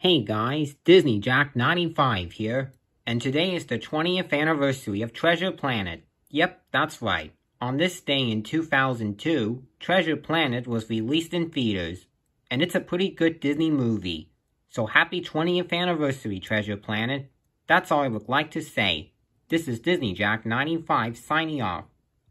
Hey guys, Disney Jack 95 here, and today is the 20th anniversary of Treasure Planet. Yep, that's right. On this day in 2002, Treasure Planet was released in theaters, and it's a pretty good Disney movie. So happy 20th anniversary, Treasure Planet. That's all I would like to say. This is Disney Jack 95 signing off.